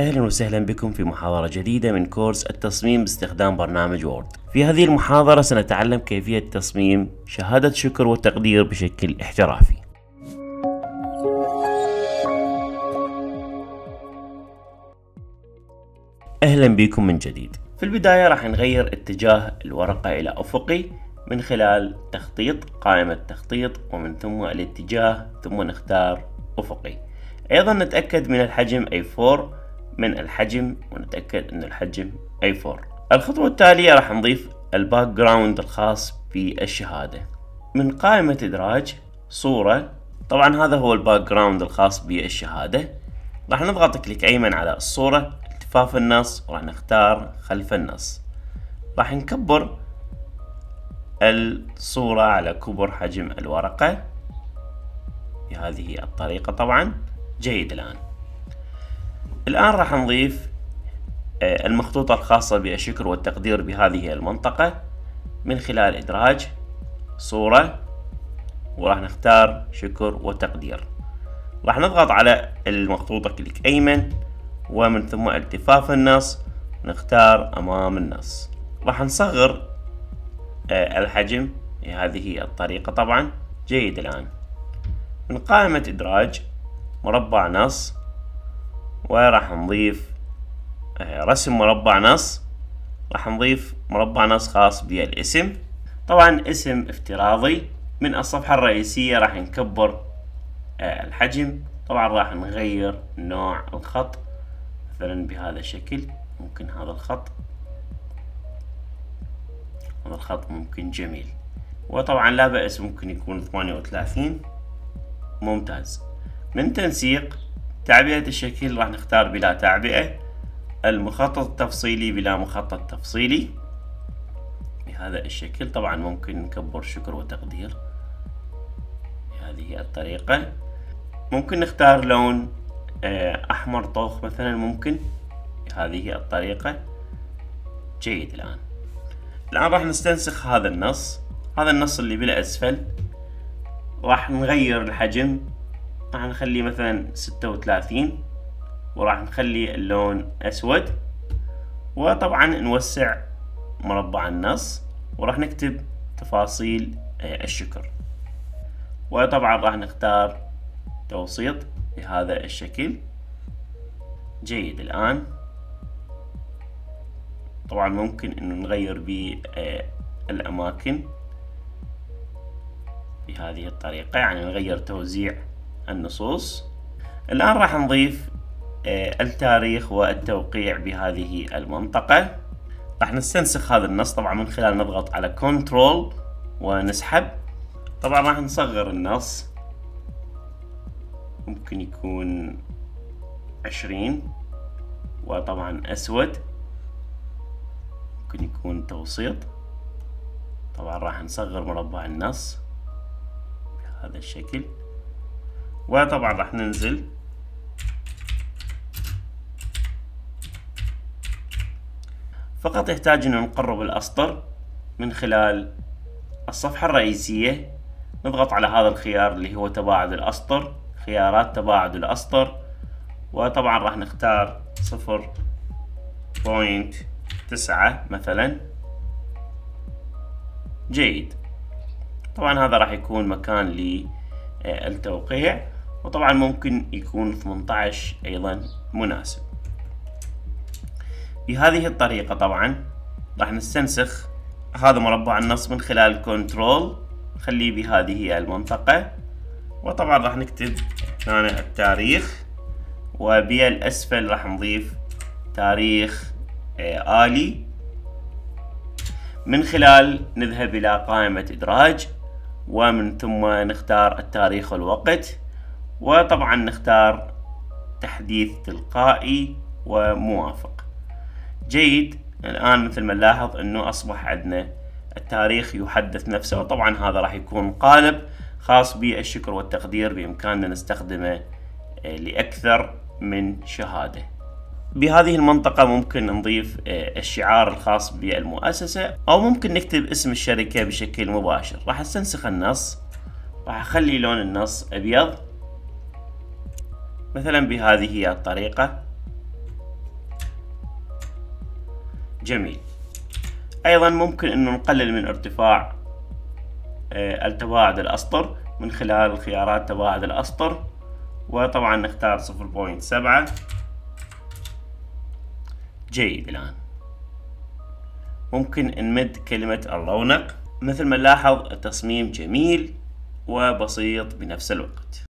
أهلا وسهلا بكم في محاضرة جديدة من كورس التصميم باستخدام برنامج وورد. في هذه المحاضرة سنتعلم كيفية تصميم شهادة شكر وتقدير بشكل احترافي. أهلا بكم من جديد. في البداية راح نغير اتجاه الورقة إلى أفقي من خلال تخطيط قائمة تخطيط ومن ثم الاتجاه ثم نختار أفقي. أيضا نتأكد من الحجم A4 من الحجم ونتأكد أن الحجم A4 الخطوة التالية راح نضيف ال background الخاص بالشهادة. من قائمة إدراج صورة طبعا هذا هو ال background الخاص بالشهادة. راح نضغط click أيمن على الصورة التفاف النص وراح نختار خلف النص. راح نكبر الصورة على كبر حجم الورقة. بهذه الطريقة طبعا جيد الآن. الآن راح نضيف آه، المخطوطة الخاصة بالشكر والتقدير بهذه المنطقة من خلال إدراج صورة وراح نختار شكر وتقدير. راح نضغط على المخطوطة كليك أيمن ومن ثم التفاف النص نختار أمام النص. راح نصغر آه، الحجم بهذه الطريقة طبعا جيد الآن. من قائمة إدراج مربع نص وراح نضيف آه، رسم مربع نص. راح نضيف مربع نص خاص بالاسم طبعا اسم افتراضي. من الصفحة الرئيسية راح نكبر آه، الحجم. طبعا راح نغير نوع الخط مثلا بهذا الشكل. ممكن هذا الخط. هذا الخط ممكن جميل. وطبعا لا بأس ممكن يكون ثمانية وثلاثين. ممتاز. من تنسيق تعبئة الشكل راح نختار بلا تعبئة المخطط التفصيلي بلا مخطط تفصيلي. بهذا الشكل طبعا ممكن نكبر شكر وتقدير بهذه الطريقة. ممكن نختار لون آه، أحمر طوخ مثلا ممكن بهذه الطريقة. جيد الآن. الآن راح نستنسخ هذا النص. هذا النص اللي بالأسفل راح نغير الحجم. راح نخليه مثلا ستة وثلاثين وراح نخلي اللون أسود وطبعا نوسع مربع النص وراح نكتب تفاصيل آه، الشكر. وطبعا راح نختار توسيط بهذا الشكل. جيد الآن. طبعا ممكن إنه نغير بالأماكن بهذه الطريقة يعني نغير توزيع النصوص. الآن راح نضيف آه، التاريخ والتوقيع بهذه المنطقة. راح نستنسخ هذا النص طبعا من خلال نضغط على كنترول ونسحب. طبعا راح نصغر النص. ممكن يكون عشرين وطبعا أسود. ممكن يكون توسيط. طبعا راح نصغر مربع النص بهذا الشكل. وطبعا راح ننزل. فقط يحتاج ان نقرب الاسطر من خلال الصفحة الرئيسية. نضغط على هذا الخيار اللي هو تباعد الاسطر خيارات تباعد الاسطر وطبعا راح نختار صفر بوينت تسعة مثلا. جيد. طبعا هذا راح يكون مكان للتوقيع. وطبعا ممكن يكون 18 أيضا مناسب. بهذه الطريقة طبعا راح نستنسخ هذا مربع النص من خلال كنترول نخليه بهذه المنطقة وطبعا راح نكتب هنا التاريخ وبالأسفل راح نضيف تاريخ آه، آلي. من خلال نذهب إلى قائمة إدراج ومن ثم نختار التاريخ والوقت. وطبعا نختار تحديث تلقائي وموافق. جيد. الآن مثل ما نلاحظ أنه أصبح عندنا التاريخ يحدث نفسه وطبعا هذا راح يكون قالب خاص بالشكر والتقدير بإمكاننا نستخدمه آه، لأكثر من شهادة. بهذه المنطقة ممكن نضيف آه، الشعار الخاص بالمؤسسة أو ممكن نكتب اسم الشركة بشكل مباشر. راح أستنسخ النص راح أخلي لون النص أبيض. مثلا بهذه الطريقة. جميل. أيضا ممكن أنه نقلل من ارتفاع آه، التباعد الأسطر من خلال خيارات تباعد الأسطر وطبعا نختار صفر بوينت سبعة. جيد الآن. ممكن نمد كلمة الرونق. مثل ما نلاحظ التصميم جميل وبسيط بنفس الوقت.